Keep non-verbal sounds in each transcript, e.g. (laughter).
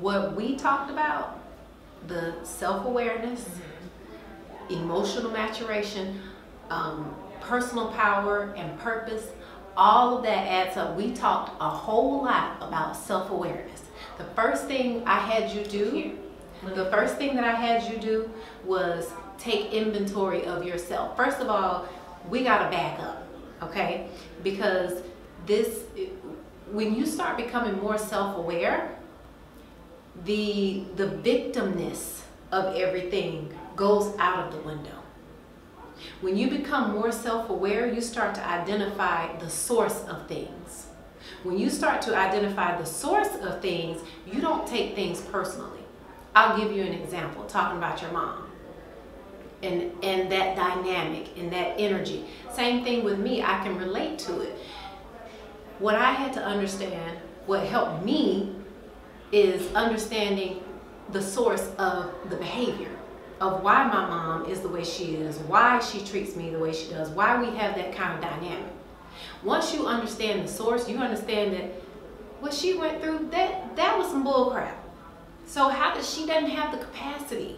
what we talked about, the self-awareness, mm-hmm. emotional maturation, um, personal power and purpose, all of that adds up. We talked a whole lot about self-awareness. The first thing I had you do, the first thing that I had you do was take inventory of yourself. First of all, we got to back up, okay? Because this, when you start becoming more self-aware, the the victimness of everything goes out of the window. When you become more self-aware, you start to identify the source of things. When you start to identify the source of things, you don't take things personally. I'll give you an example, talking about your mom and, and that dynamic and that energy. Same thing with me, I can relate to it. What I had to understand, what helped me is understanding the source of the behavior of why my mom is the way she is, why she treats me the way she does, why we have that kind of dynamic. Once you understand the source, you understand that what she went through, that, that was some bull crap. So how does she doesn't have the capacity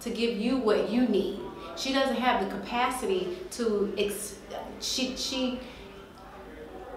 to give you what you need? She doesn't have the capacity to, ex she, she,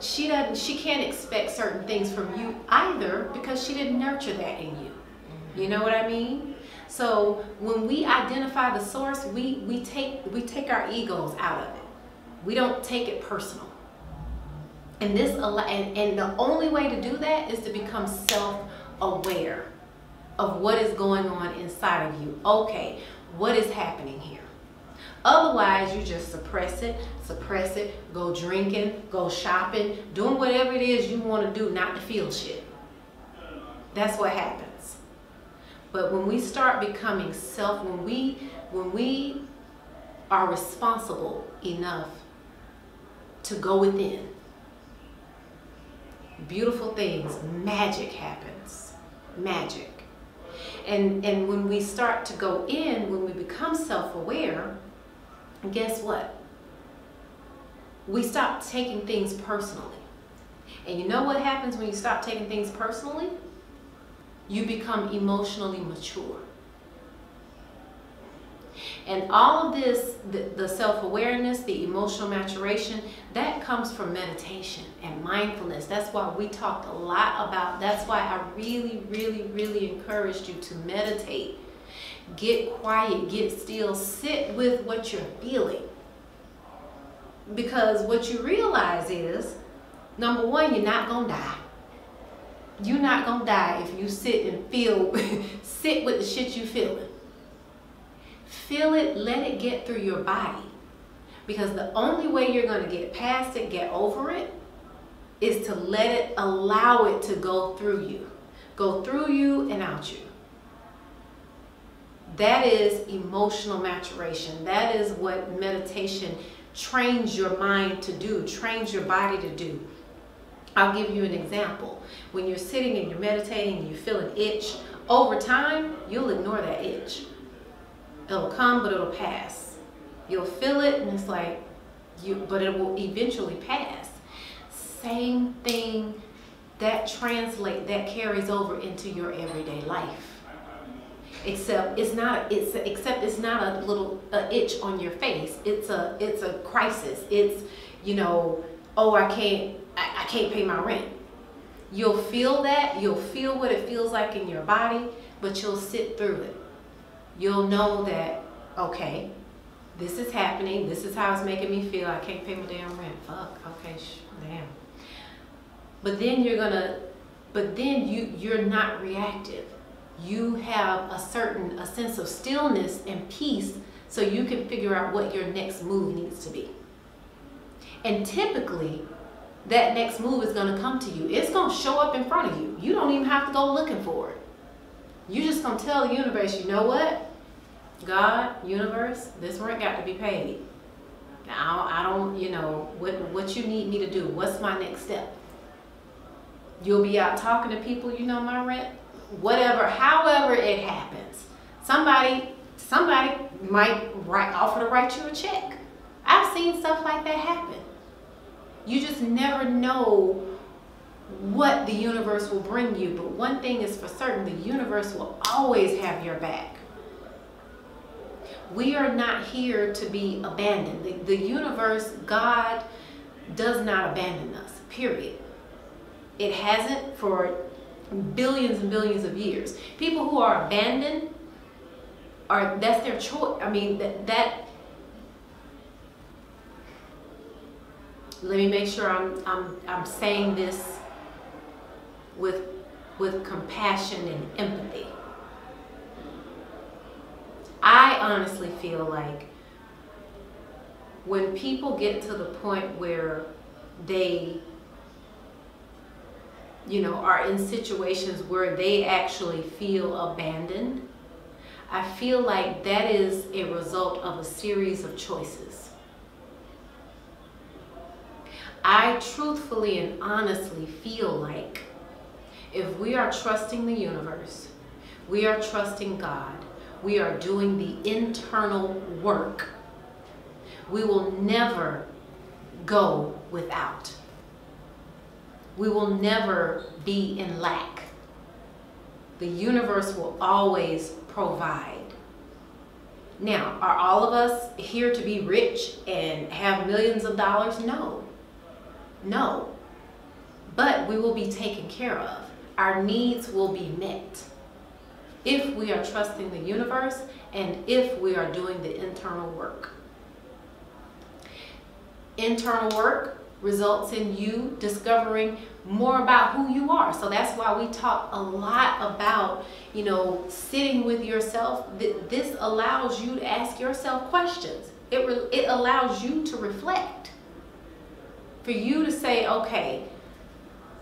she doesn't, she can't expect certain things from you either because she didn't nurture that in you. You know what I mean? So when we identify the source, we, we, take, we take our egos out of it. We don't take it personal. And this and, and the only way to do that is to become self-aware of what is going on inside of you. Okay, what is happening here? Otherwise, you just suppress it, suppress it, go drinking, go shopping, doing whatever it is you want to do not to feel shit. That's what happens. But when we start becoming self, when we, when we are responsible enough to go within, beautiful things, magic happens. Magic. And, and when we start to go in, when we become self-aware, guess what? We stop taking things personally. And you know what happens when you stop taking things personally? you become emotionally mature. And all of this, the, the self-awareness, the emotional maturation, that comes from meditation and mindfulness. That's why we talked a lot about, that's why I really, really, really encouraged you to meditate. Get quiet, get still, sit with what you're feeling. Because what you realize is, number one, you're not gonna die you're not gonna die if you sit and feel, (laughs) sit with the shit you feeling. Feel it, let it get through your body. Because the only way you're gonna get past it, get over it, is to let it, allow it to go through you. Go through you and out you. That is emotional maturation. That is what meditation trains your mind to do, trains your body to do. I'll give you an example. When you're sitting and you're meditating and you feel an itch, over time, you'll ignore that itch. It'll come, but it'll pass. You'll feel it and it's like, you, but it will eventually pass. Same thing that translate, that carries over into your everyday life. Except it's not, it's except it's not a little a itch on your face. It's a, it's a crisis. It's, you know, oh, I can't, I, I can't pay my rent. You'll feel that, you'll feel what it feels like in your body, but you'll sit through it. You'll know that, okay, this is happening, this is how it's making me feel, I can't pay my damn rent, fuck, okay, damn. But then you're gonna, but then you, you're not reactive. You have a certain, a sense of stillness and peace so you can figure out what your next move needs to be. And typically, that next move is going to come to you. It's going to show up in front of you. You don't even have to go looking for it. You're just going to tell the universe, you know what? God, universe, this rent got to be paid. Now, I don't, you know, what, what you need me to do. What's my next step? You'll be out talking to people, you know my rent, whatever, however it happens. Somebody, somebody might write, offer to write you a check. I've seen stuff like that happen. You just never know what the universe will bring you, but one thing is for certain the universe will always have your back. We are not here to be abandoned. The, the universe, God, does not abandon us, period. It hasn't for billions and billions of years. People who are abandoned are that's their choice. I mean that that let me make sure I'm I'm I'm saying this with with compassion and empathy. I honestly feel like when people get to the point where they you know are in situations where they actually feel abandoned i feel like that is a result of a series of choices i truthfully and honestly feel like if we are trusting the universe we are trusting god we are doing the internal work we will never go without. We will never be in lack. The universe will always provide. Now, are all of us here to be rich and have millions of dollars? No. No. But we will be taken care of. Our needs will be met if we are trusting the universe and if we are doing the internal work. Internal work results in you discovering more about who you are. So that's why we talk a lot about, you know, sitting with yourself. This allows you to ask yourself questions. It, it allows you to reflect. For you to say, okay,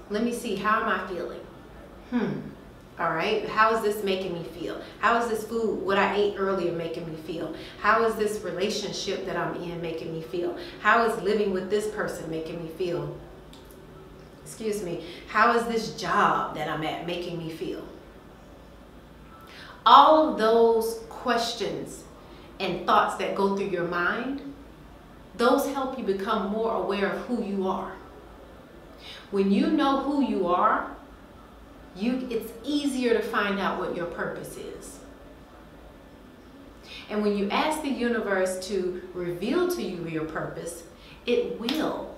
let me see, how am I feeling? Hmm, all right, how is this making me feel? How is this food, what I ate earlier, making me feel? How is this relationship that I'm in making me feel? How is living with this person making me feel? Excuse me, how is this job that I'm at making me feel? All of those questions and thoughts that go through your mind, those help you become more aware of who you are. When you know who you are, you it's easier to find out what your purpose is. And when you ask the universe to reveal to you your purpose, it will.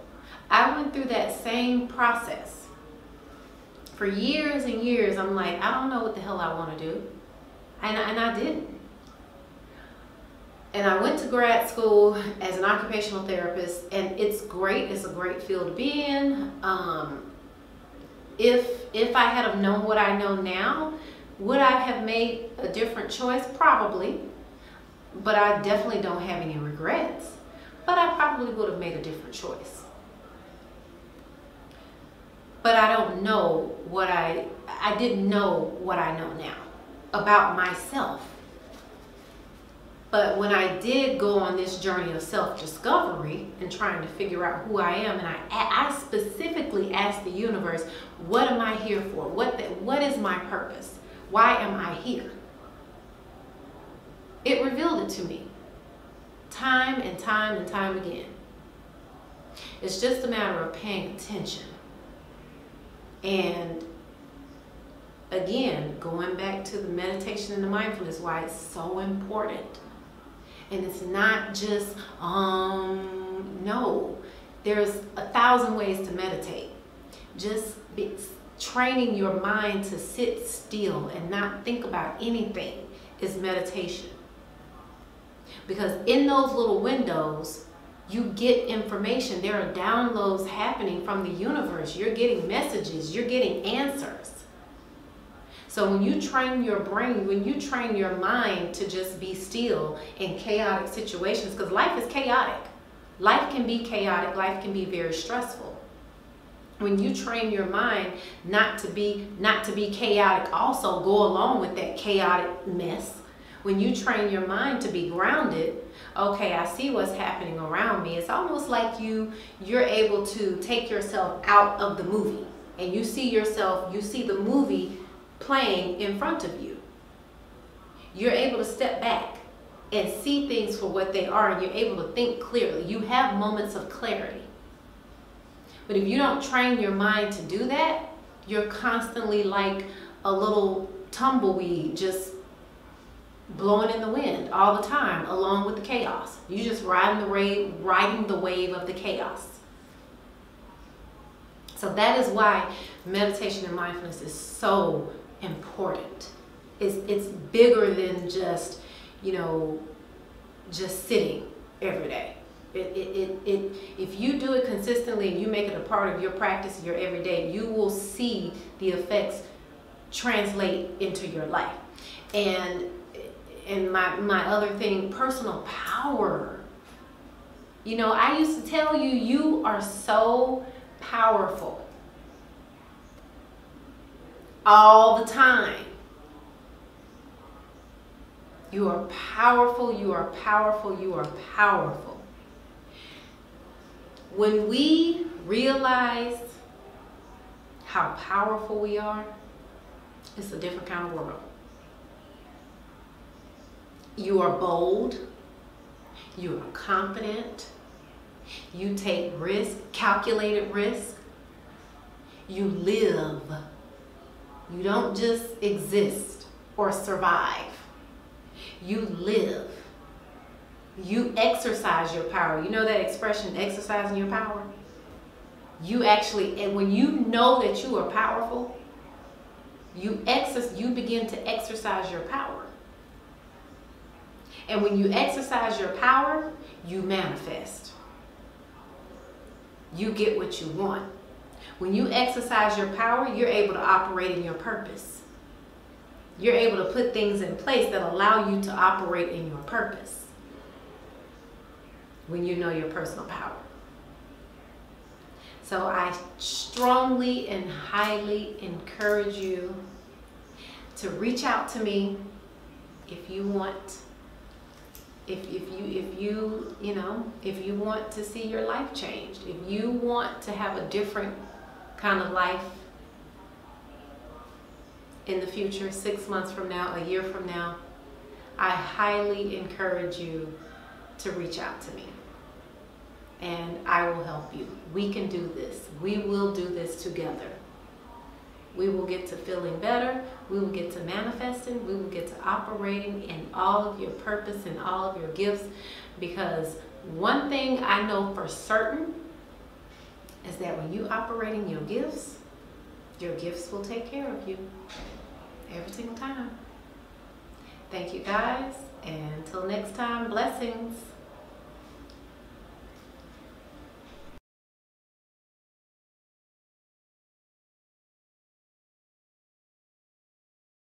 I went through that same process. For years and years, I'm like, I don't know what the hell I want to do. And, and I didn't. And I went to grad school as an occupational therapist, and it's great. It's a great field to be in. Um, if if I had have known what I know now, would I have made a different choice? Probably. But I definitely don't have any regrets. But I probably would have made a different choice. But I don't know what I I didn't know what I know now about myself. But when I did go on this journey of self-discovery and trying to figure out who I am, and I, I specifically asked the universe, what am I here for? What, the, what is my purpose? Why am I here? It revealed it to me time and time and time again. It's just a matter of paying attention. And again, going back to the meditation and the mindfulness, why it's so important and it's not just um no. There's a thousand ways to meditate. Just training your mind to sit still and not think about anything is meditation. Because in those little windows you get information. There are downloads happening from the universe. You're getting messages. You're getting answers so when you train your brain, when you train your mind to just be still in chaotic situations, because life is chaotic. Life can be chaotic, life can be very stressful. When you train your mind not to be not to be chaotic, also go along with that chaotic mess. When you train your mind to be grounded, okay, I see what's happening around me. It's almost like you you're able to take yourself out of the movie and you see yourself, you see the movie playing in front of you. You're able to step back and see things for what they are, and you're able to think clearly. You have moments of clarity. But if you don't train your mind to do that, you're constantly like a little tumbleweed just blowing in the wind all the time along with the chaos. You just riding the wave, riding the wave of the chaos. So that is why meditation and mindfulness is so important. It's, it's bigger than just, you know, just sitting every day. It, it, it, it, if you do it consistently and you make it a part of your practice, your everyday, you will see the effects translate into your life. And and my, my other thing, personal power. You know, I used to tell you, you are so powerful all the time. You are powerful, you are powerful, you are powerful. When we realize how powerful we are, it's a different kind of world. You are bold. You are confident. You take risk, calculated risk. You live. You don't just exist or survive. You live. You exercise your power. You know that expression, exercising your power? You actually, and when you know that you are powerful, you exercise, you begin to exercise your power. And when you exercise your power, you manifest. You get what you want. When you exercise your power, you're able to operate in your purpose. You're able to put things in place that allow you to operate in your purpose when you know your personal power. So I strongly and highly encourage you to reach out to me if you want if, if you if you you know if you want to see your life changed if you want to have a different kind of life in the future six months from now a year from now i highly encourage you to reach out to me and i will help you we can do this we will do this together we will get to feeling better. We will get to manifesting. We will get to operating in all of your purpose and all of your gifts. Because one thing I know for certain is that when you operate in your gifts, your gifts will take care of you every single time. Thank you guys. And until next time, blessings.